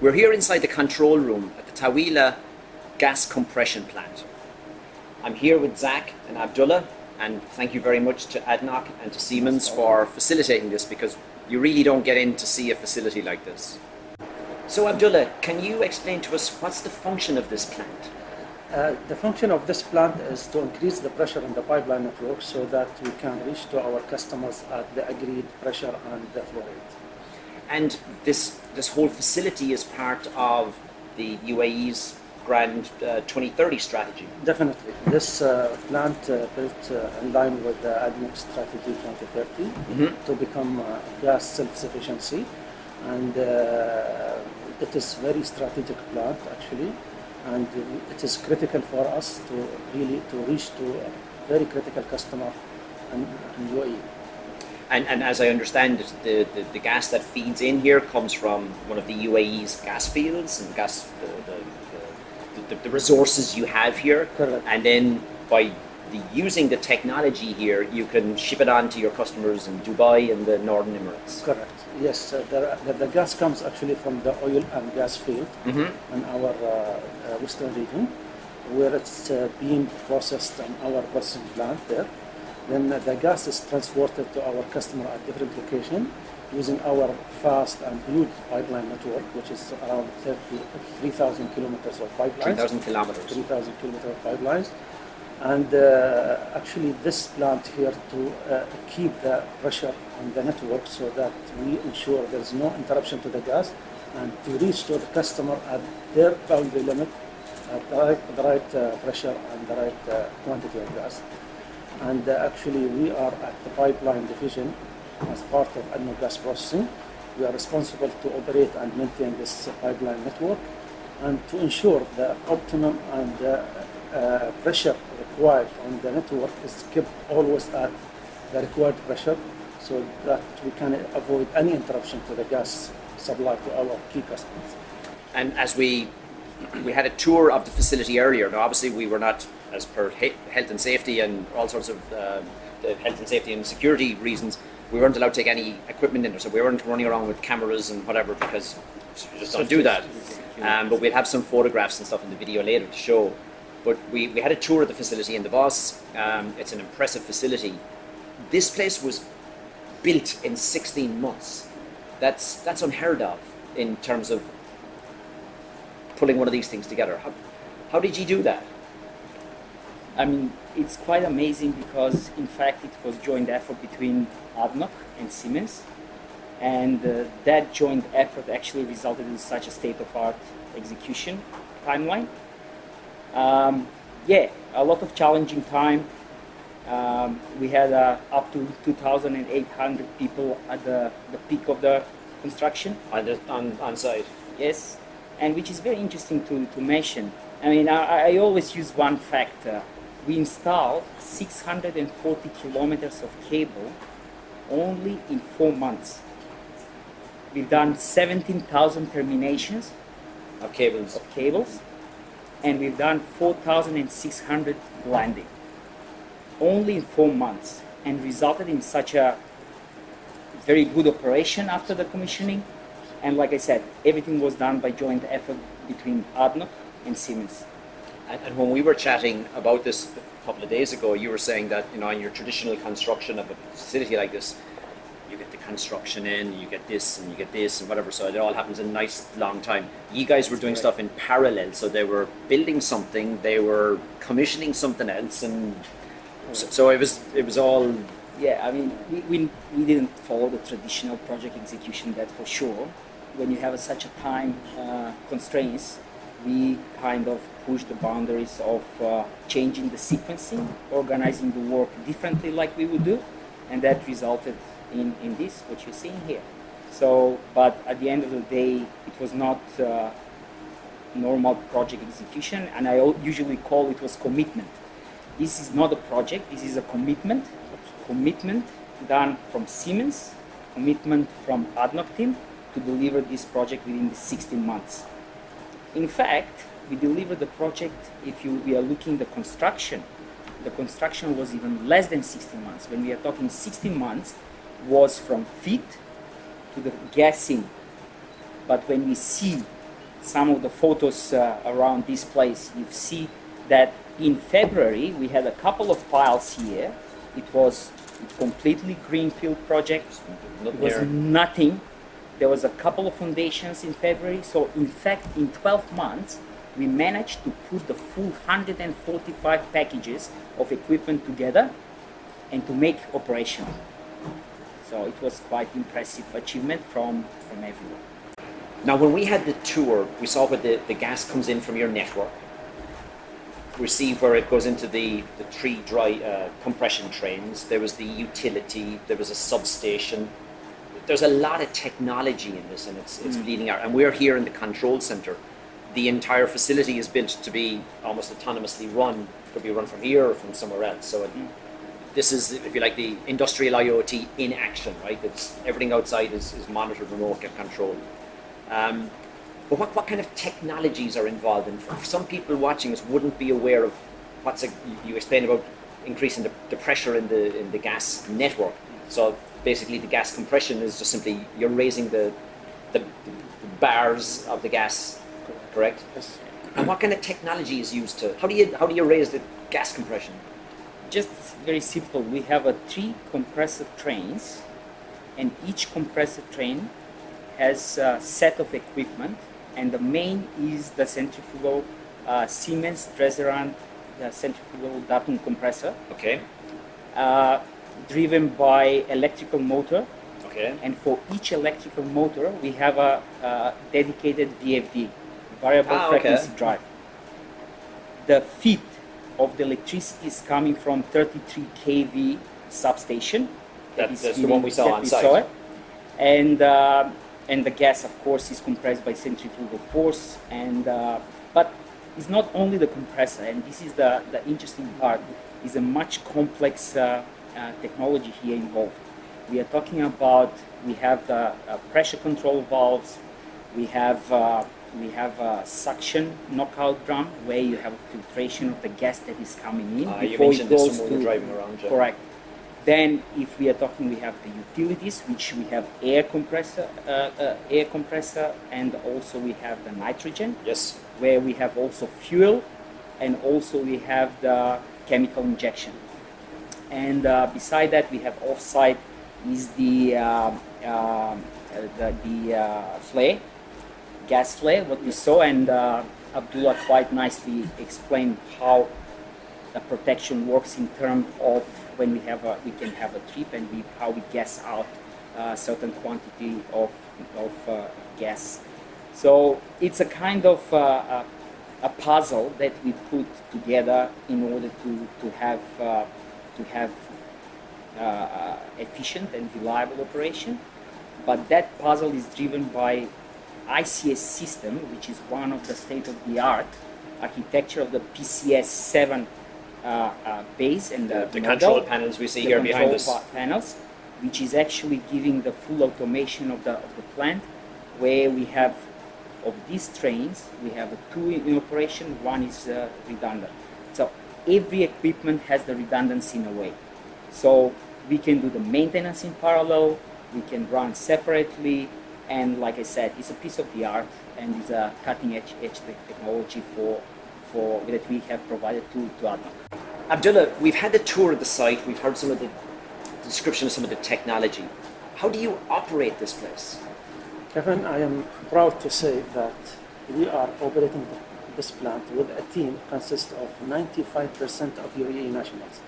We're here inside the control room at the Taweelah gas compression plant. I'm here with Zach and Abdullah, and thank you very much to ADNOC and to Siemens for facilitating this because you really don't get in to see a facility like this. So, Abdullah, can you explain to us what's the function of this plant? Uh, the function of this plant is to increase the pressure in the pipeline network so that we can reach to our customers at the agreed pressure and the flow rate. And this this whole facility is part of the UAE's Grand uh, 2030 strategy. Definitely. This uh, plant uh, built uh, in line with the ADNOC Strategy 2030 to become uh, gas self-sufficiency. And uh, it is very strategic plant actually. And it is critical for us to really to reach to a very critical customer in, in UAE. And, and as I understand it, the, the, the gas that feeds in here comes from one of the UAE's gas fields and gas the, the, the, the resources you have here. Correct. And then by the, using the technology here, you can ship it on to your customers in Dubai and the Northern Emirates. Correct. Yes, uh, the, the, the gas comes actually from the oil and gas field in our uh, uh, western region, where it's uh, being processed in our processing plant there. Then the gas is transported to our customer at different location using our fast and huge pipeline network, which is around 3,000 kilometers of pipelines. 3,000 kilometers. 3,000 kilometer of pipelines. And uh, actually, this plant here to uh, keep the pressure on the network so that we ensure there is no interruption to the gas and to reach to the customer at their boundary limit at the right, the right uh, pressure and the right uh, quantity of gas. And uh, actually, we are at the pipeline division as part of ADNOC Gas Processing. We are responsible to operate and maintain this uh, pipeline network and to ensure the optimum and uh, uh, pressure required on the network is kept always at the required pressure so that we can avoid any interruption to the gas supply to our key customers. And as we we had a tour of the facility earlier. Now, obviously, we were not, as per health and safety and all sorts of uh, health and safety and security reasons, we weren't allowed to take any equipment in there. So we weren't running around with cameras and whatever because we just don't do that. Um, but we'll have some photographs and stuff in the video later to show. But we, we had a tour of the facility in the boss. Um, it's an impressive facility. This place was built in 16 months. That's that's unheard of in terms of pulling one of these things together. How, how did you do that? I mean, it's quite amazing because, in fact, it was joint effort between ADNOC and Siemens, and uh, that joint effort actually resulted in such a state-of-art execution timeline. Um, yeah, a lot of challenging time. Um, we had uh, up to 2,800 people at the, the peak of the construction. On, the, on, on site. Yes, and which is very interesting to, to mention. I mean, I, I always use one factor. We installed 640 kilometers of cable only in four months. We've done 17,000 terminations Of cables. of cables, and we've done 4,600 landing only in four months, and resulted in such a very good operation after the commissioning. And like I said, everything was done by joint effort between ADNOC and Siemens. And, and when we were chatting about this a couple of days ago, you were saying that you know in your traditional construction of a facility like this, you get the construction in, you get this, and you get this, and whatever. So it all happens in a nice long time. You guys were doing Correct. stuff in parallel, so they were building something, they were commissioning something else, and so, so it was it was all Yeah, I mean, we, we, we didn't follow the traditional project execution, that for sure. When you have a, such a time uh, constraints, we kind of push the boundaries of uh, changing the sequencing, organizing the work differently like we would do, and that resulted in, in this, what you're seeing here. So, but at the end of the day, it was not uh, normal project execution, and I usually call it was commitment. This is not a project, this is a commitment. Commitment done from Siemens, commitment from ADNOC team to deliver this project within the 16 months. In fact, we delivered the project, if you, we are looking the construction, the construction was even less than 16 months. When we are talking 16 months, was from feed to the gassing. But when we see some of the photos uh, around this place, you see that in February we had a couple of piles here. It was a completely greenfield project. It was nothing. There was a couple of foundations in February. So in fact, in 12 months, we managed to put the full 145 packages of equipment together and to make operational. So it was quite impressive achievement from, from everyone. Now, when we had the tour, we saw where the, the gas comes in from your network. We see where it goes into the, the three dry uh, compression trains. There was the utility, there was a substation. There's a lot of technology in this, and it's, it's bleeding out. And we're here in the control center. The entire facility is built to be almost autonomously run. Could be run from here or from somewhere else. So it, this is, if you like, the industrial IoT in action, right? It's everything outside is, is monitored, remote, and controlled. Um, but what, what kind of technologies are involved in? For some people watching us wouldn't be aware of what's a, you- you explained about increasing the, the pressure in the in the gas network. So basically, the gas compression is just simply you're raising the the, the bars of the gas, correct? Yes. And what kind of technology is used to? How do you how do you raise the gas compression? Just very simple. We have a three compressor trains, and each compressor train has a set of equipment, and the main is the centrifugal uh, Siemens Dresser-Rand the centrifugal Datum compressor, Okay, uh, driven by electrical motor. okay, And for each electrical motor, we have a, uh dedicated VFD, variable Ah, okay. frequency drive. The feed of the electricity is coming from 33 kV substation. That- that's the one we saw on we site. saw. And uh, and the gas, of course, is compressed by centrifugal force. And uh, but it's not only the compressor, and this is the, the interesting part. Is a much complex uh, technology here involved. We are talking about we have the uh, pressure control valves, we have uh, we have a suction knockout drum where you have a filtration of the gas that is coming in you before it goes to driving around, correct. Then, if we are talking, we have the utilities, which we have air compressor, uh, uh, air compressor, and also we have the nitrogen yes, where we have also fuel and also we have the chemical injection. And uh, beside that, we have offsite is the uh, uh, the, the uh, flare, gas flare, what we saw, and uh, Abdullah quite nicely explained how the protection works in terms of when we have a we can have a trip and we how we gas out a certain quantity of of uh, gas. So it's a kind of uh, a, a puzzle that we put together in order to to have uh, to have uh, efficient and reliable operation. But that puzzle is driven by ICS system, which is one of the state-of-the-art architecture of the PCS 7 uh, uh, base and the, the control panels we see here behind us. pa- panels, which is actually giving the full automation of the, of the plant, where we have of these trains, we have two in, in operation, one is uh, redundant. So every equipment has the redundancy in a way. So we can do the maintenance in parallel, we can run separately, and like I said, it's a piece of the art and it's a cutting edge, edge te- technology for, for that we have provided to, to ADNOC. Abdullah, we've had the tour of the site, we've heard some of the description of some of the technology. How do you operate this place? Kevin, I am proud to say that we are operating this plant with a team consists of 95% of UAE nationals.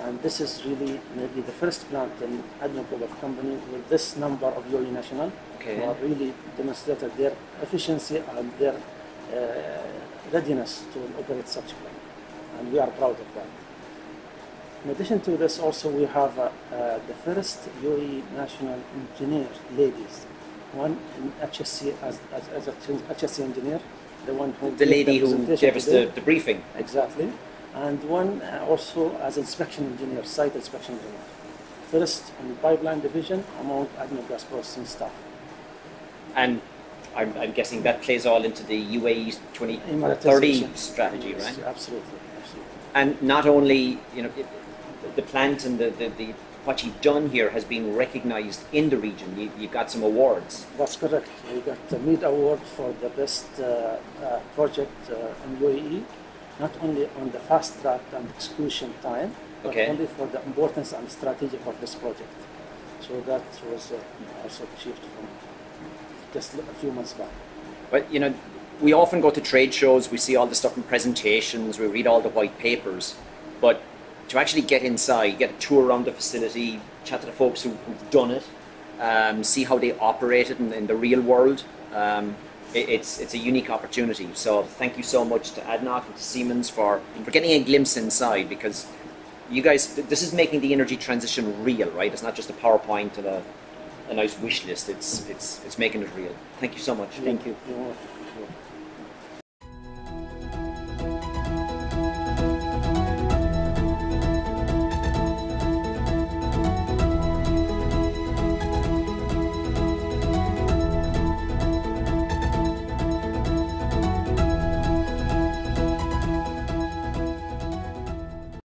And this is really maybe the first plant in Adnan of Company with this number of UAE national Okay. who are really demonstrated their efficiency and their uh, readiness to operate such a plant. And we are proud of that. In addition to this, also we have uh, uh, the first UAE national engineer ladies, one in HSE as, as, as a HSE engineer, the one who The gave lady who gave us the, the briefing. Exactly. And one uh, also as inspection engineer, site inspection engineer. First in the pipeline division among ADNOC gas processing staff. And I'm, I'm guessing that plays all into the UAE 2030 strategy, right? Absolutely, absolutely. And not only, you know, the plant and the, the, the what you've done here has been recognised in the region. You, you've got some awards. That's correct. We got the MEED award for the best uh, uh, project uh, in UAE, not only on the fast track and execution time, but Okay. only for the importance and strategic of this project. So that was uh, also achieved from just a few months back. But you know, we often go to trade shows, we see all the stuff in presentations, we read all the white papers, but to actually get inside, get a tour around the facility, chat to the folks who, who've done it, um, see how they operate it in, in the real world, um, it, it's it's a unique opportunity. So thank you so much to ADNOC and to Siemens for for getting a glimpse inside because you guys, this is making the energy transition real, right? It's not just a PowerPoint and a, a nice wish list. It's it's it's making it real. Thank you so much. Thank you.